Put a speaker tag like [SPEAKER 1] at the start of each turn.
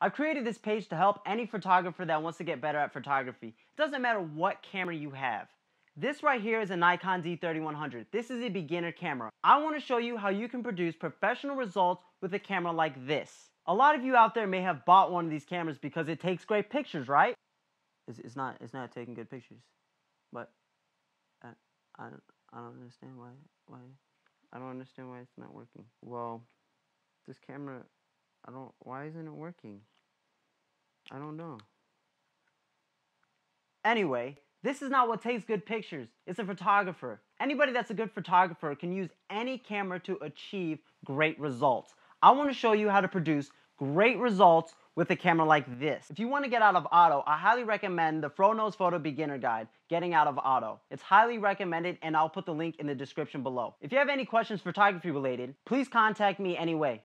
[SPEAKER 1] I've created this page to help any photographer that wants to get better at photography. It doesn't matter what camera you have. This right here is a Nikon D3100. This is a beginner camera. I want to show you how you can produce professional results with a camera like this. A lot of you out there may have bought one of these cameras because it takes great pictures, right? It's, it's not it's not taking good pictures. But uh, I, I, I don't understand why why I don't understand why it's not working. Well, this camera I don't why isn't it working? I don't know. Anyway, this is not what takes good pictures. It's a photographer. Anybody that's a good photographer can use any camera to achieve great results. I want to show you how to produce great results with a camera like this. If you want to get out of auto, I highly recommend the Fro Knows Photo Beginner Guide, Getting Out of Auto. It's highly recommended and I'll put the link in the description below. If you have any questions photography related, please contact me anyway.